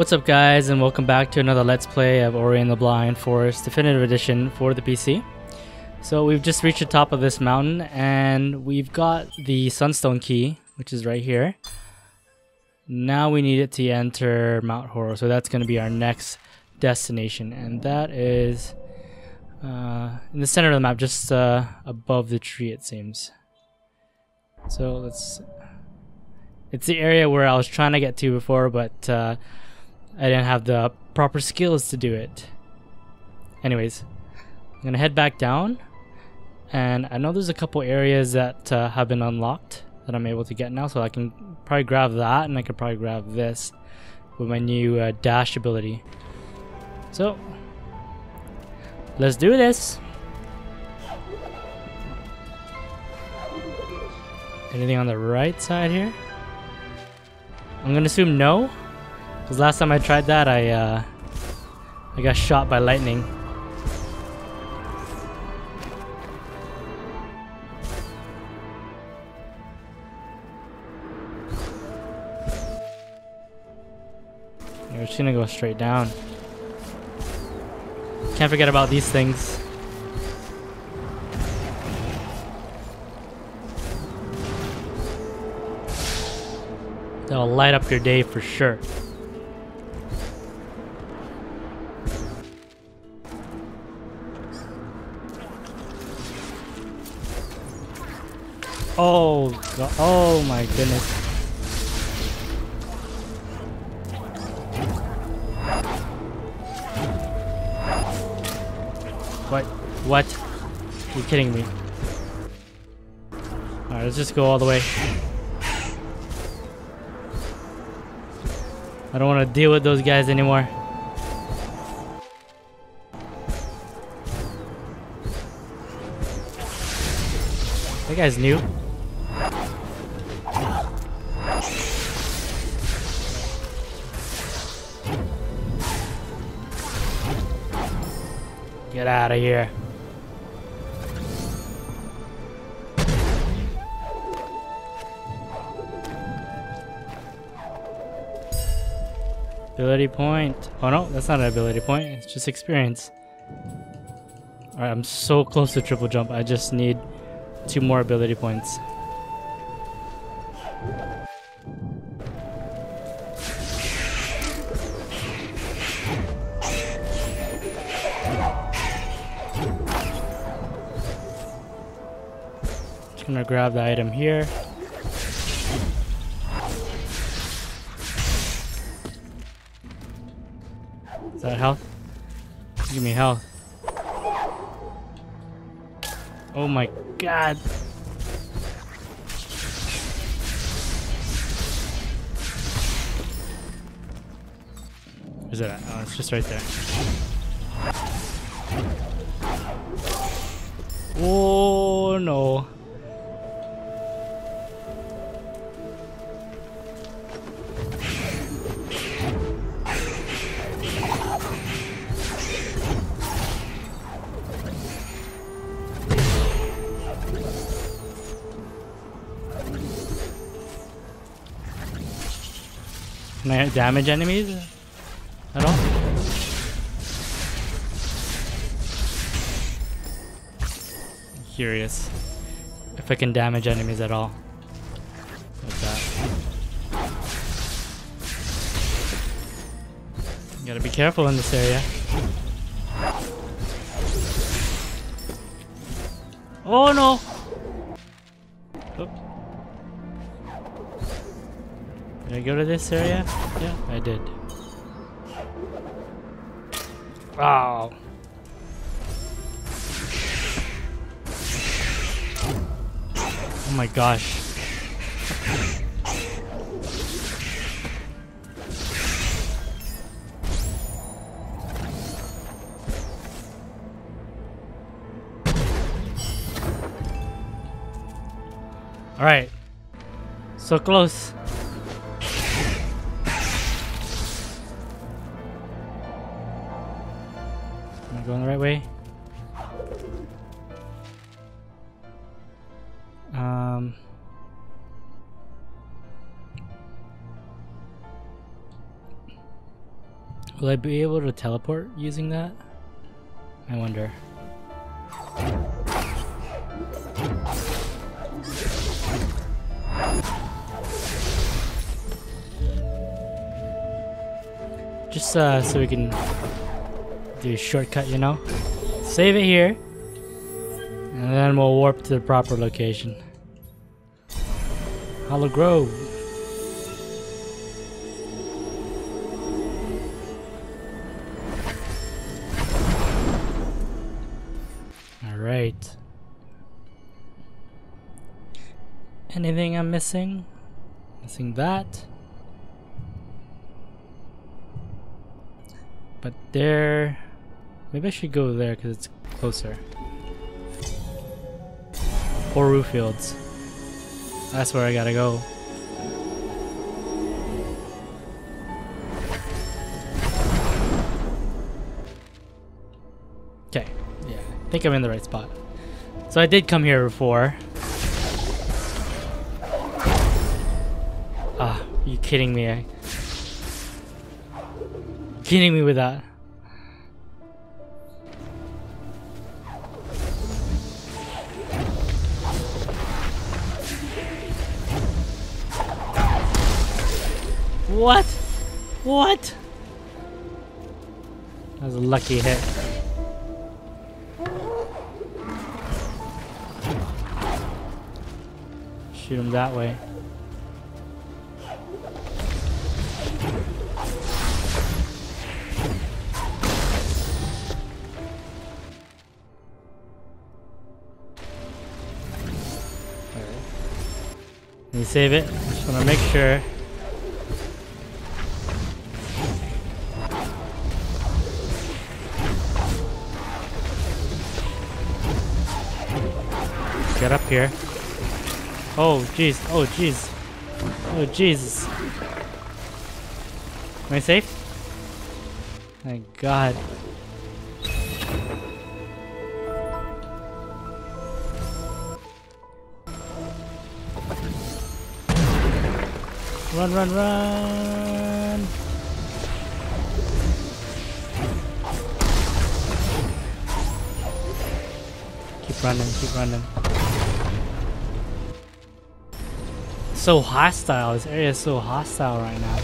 What's up guys and welcome back to another Let's Play of Ori and the Blind Forest Definitive Edition for the PC. So we've just reached the top of this mountain and we've got the Sunstone key, which is right here. Now we need it to enter Mount Horu, so that's going to be our next destination and that is uh, in the center of the map, just uh, above the tree it seems. So let's... It's the area where I was trying to get to before, but uh, I didn't have the proper skills to do it. Anyways, I'm gonna head back down, and I know there's a couple areas that uh, have been unlocked that I'm able to get now, so I can probably grab that, and I could probably grab this with my new uh, dash ability. So, let's do this! Anything on the right side here? I'm gonna assume no. Because last time I tried that, I, uh, I got shot by lightning. We're just gonna go straight down. Can't forget about these things. That'll light up your day for sure. Oh, God. oh my goodness. What? What? You're kidding me. Alright, let's just go all the way. I don't want to deal with those guys anymore. That guy's new. Get out of here. Ability point. Oh no, that's not an ability point. It's just experience. Alright, I'm so close to triple jump. I just need two more ability points. Just gonna grab the item here. Is that health? Give me health. Oh my god. Where's it at? Oh, it's just right there. Oh no. I damage enemies at all? Curious if I can damage enemies at all. Like that. You gotta be careful in this area. Oh no! I go to this area? Yeah, I did. Oh. Oh my gosh. All right. So close. Will I be able to teleport using that? I wonder. Just uh, so we can do a shortcut, you know? Save it here. And then we'll warp to the proper location. Hollow Grove. Missing? Missing that. But there... Maybe I should go there because it's closer. Horu Fields. That's where I gotta go. Okay, yeah, I think I'm in the right spot. So I did come here before. Kidding me? Kidding me with that? What? What? That was a lucky hit. Shoot him that way. Save it. Just want to make sure. Get up here. Oh, jeez. Oh, jeez. Oh, Jesus. Am I safe? Thank God. Run, run, run! Keep running, keep running. So hostile, this area is so hostile right now.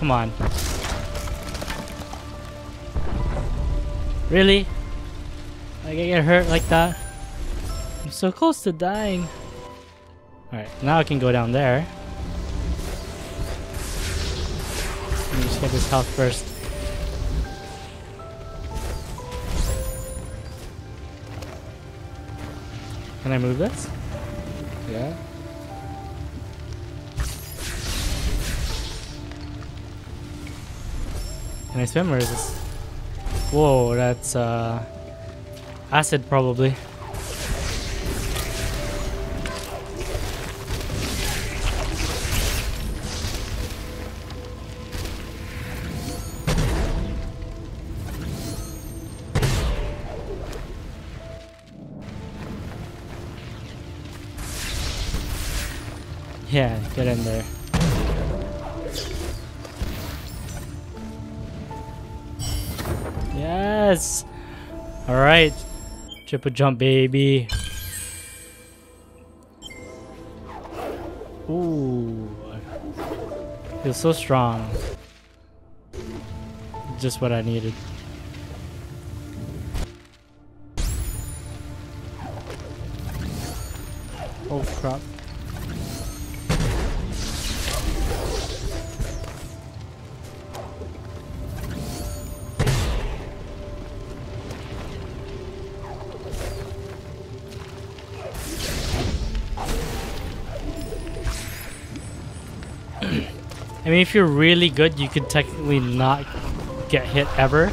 Come on. Really? Like I get hurt like that? I'm so close to dying. Alright, now I can go down there. Let me just get this health first. Can I move this? Yeah. Can I swim or is this? Whoa, that's uh, acid probably. Yeah, get in there. Yes! Alright. Triple jump, baby. Ooh. Feels so strong. Just what I needed. Oh crap. I mean, if you're really good, you could technically not get hit ever.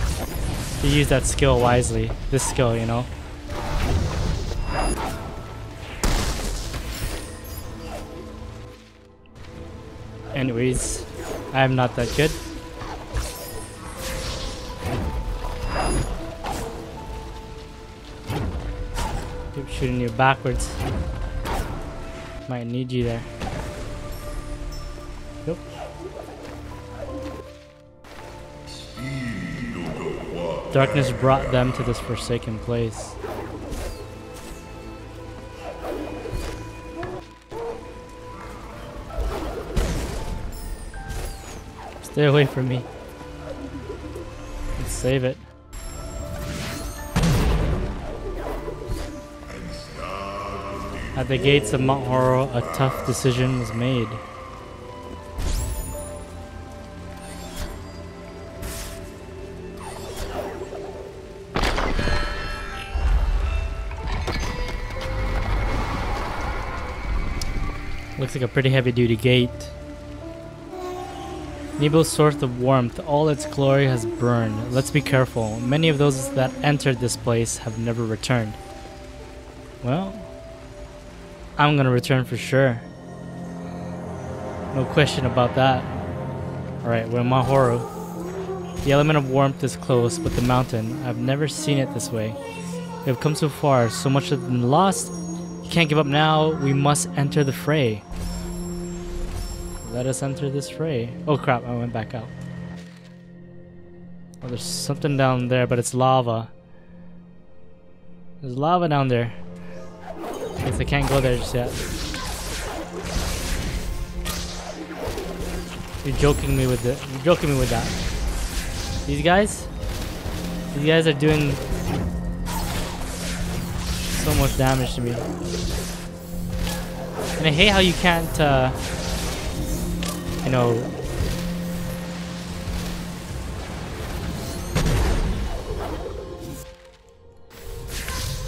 You use that skill wisely. This skill, you know. Anyways, I'm not that good. Keep Shooting you backwards. Might need you there. Darkness brought them to this forsaken place. Stay away from me. Let's save it. At the gates of Mount Horu, a tough decision was made. Looks like a pretty heavy duty gate. Nibel's source of warmth, all its glory has burned. Let's be careful. Many of those that entered this place have never returned. Well, I'm gonna return for sure. No question about that. Alright, we're in Mount The element of warmth is close, but the mountain, I've never seen it this way. We have come so far, so much has been lost. You can't give up now, we must enter the fray. Let us enter this fray. Oh crap, I went back out. Oh, there's something down there, but it's lava. There's lava down there. Guess I can't go there just yet. You're joking me with it. You're joking me with that. These guys? These guys are doing so much damage to me. And I hate how you can't, uh, know,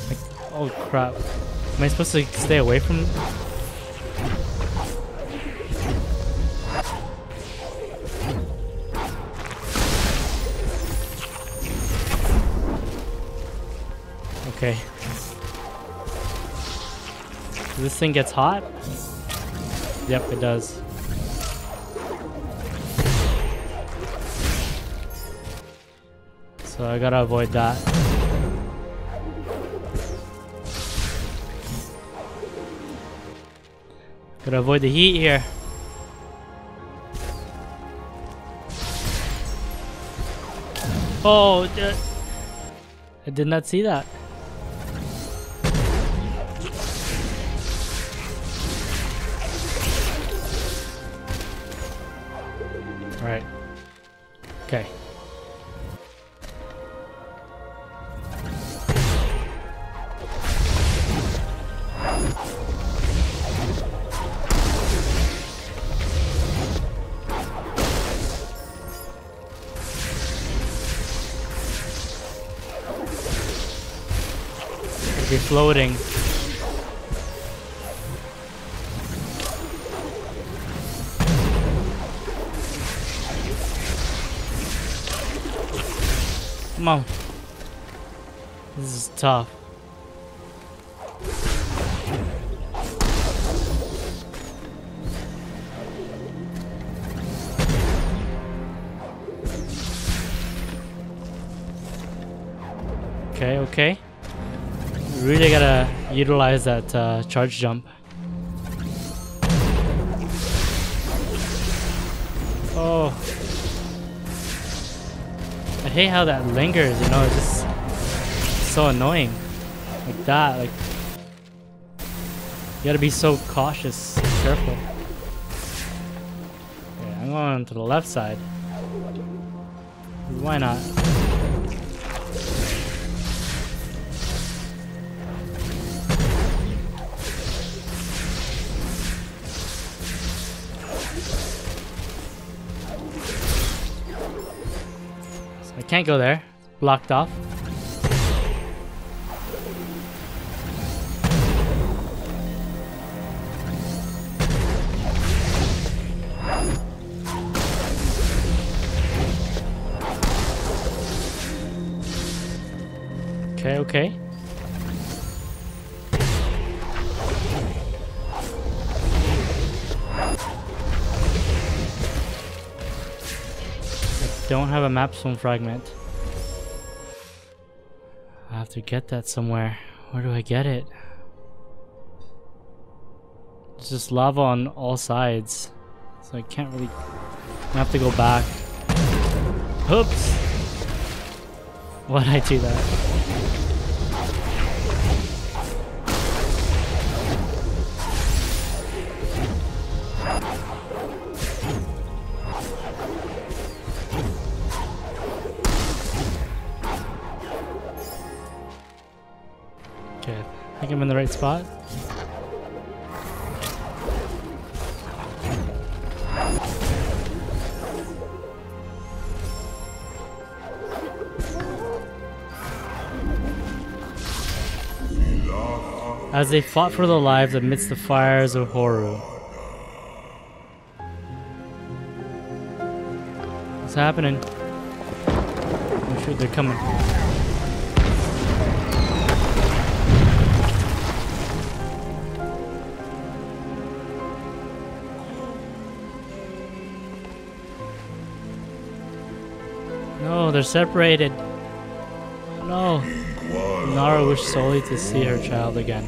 like, oh crap. Am I supposed to stay away from Okay. This thing gets hot? Yep, it does. So I gotta avoid that. Gotta avoid the heat here. Oh, I did not see that. Be floating. Come on. This is tough. Okay, okay. Really gotta utilize that uh, charge jump. Oh. I hate how that lingers, you know, it's just so annoying. Like that, like you gotta be so cautious, careful. Okay, I'm going to the left side. Why not? Can't go there. Blocked off. Okay, okay. don't have a mapstone fragment. I have to get that somewhere. Where do I get it? It's just lava on all sides. So I can't really... I have to go back. Oops! Why'd I do that? I think I'm in the right spot. As they fought for their lives amidst the fires of Horu. What's happening? Oh shoot, they're coming. No, they're separated. No. Naru wished solely to see her child again.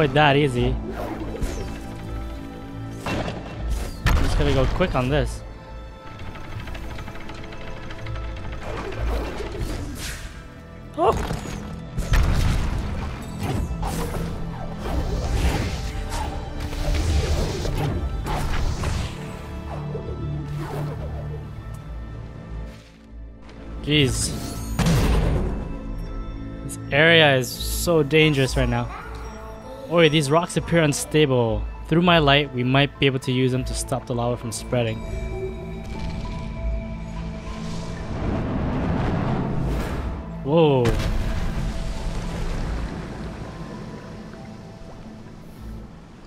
Avoid that easy. I'm just gonna go quick on this. Oh! Jeez. This area is so dangerous right now. Ori, these rocks appear unstable. Through my light, we might be able to use them to stop the lava from spreading. Whoa.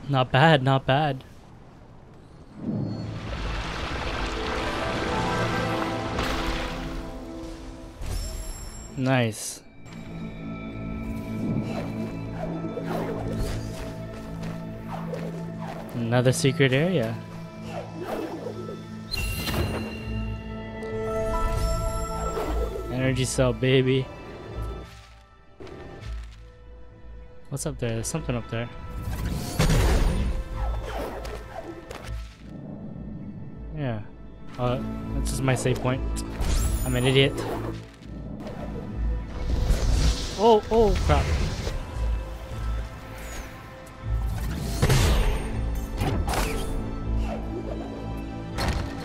Not bad, not bad. Nice. Another secret area. Energy cell, baby. What's up there? There's something up there. Yeah. Uh, that's just my save point. I'm an idiot. Oh, oh, crap.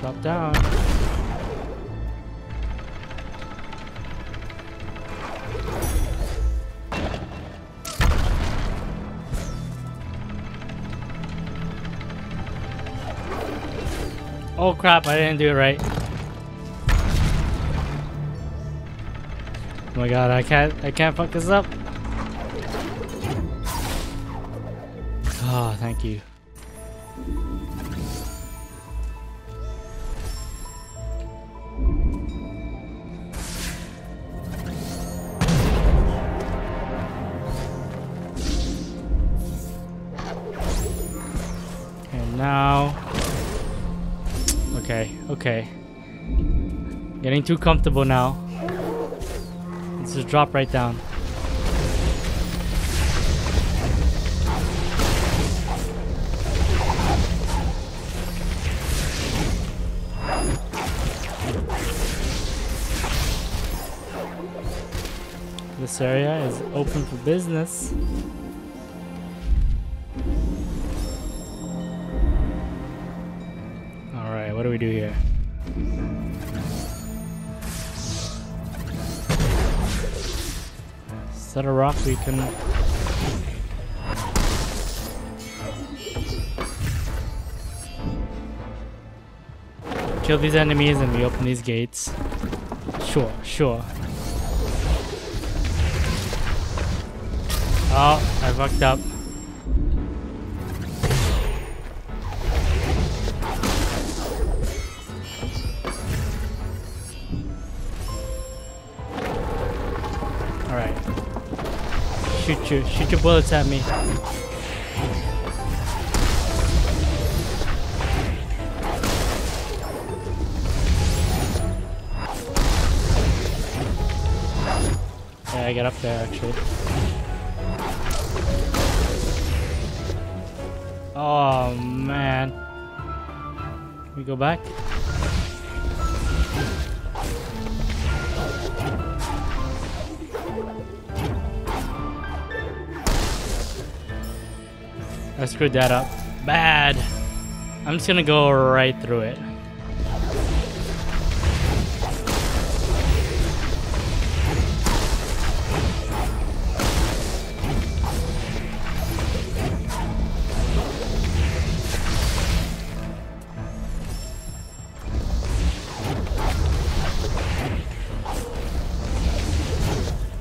Drop down. Oh crap, I didn't do it right. Oh my god, I can't I can't fuck this up. Oh, thank you. Now. Okay, okay. Getting too comfortable now. Let's just drop right down. This area is open for business. That a rock we can... Kill these enemies and we open these gates. Sure, sure. Oh, I fucked up. Shoot your shoot your bullets at me. Yeah, I get up there actually. Oh man. Can we go back? I screwed that up. Bad. I'm just gonna go right through it.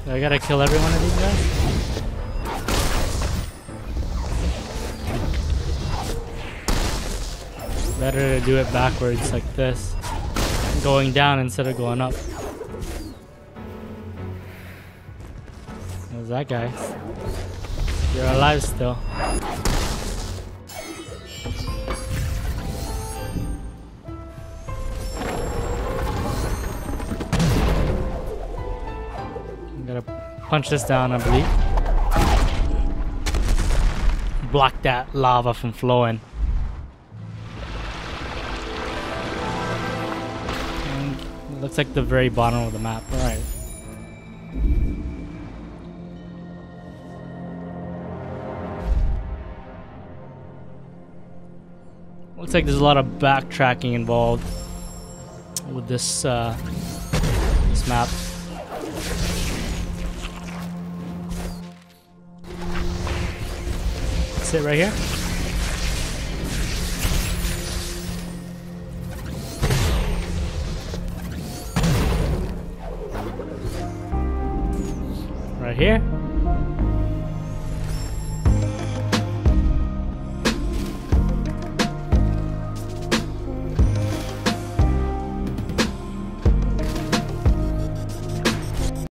I gotta kill every one of these guys? Better to do it backwards like this. Going down instead of going up. There's that guy. You're alive still. I'm gonna punch this down, I believe. Block that lava from flowing. It looks like the very bottom of the map. Alright. Looks like there's a lot of backtracking involved with this uh, this map. Sit right here. Here.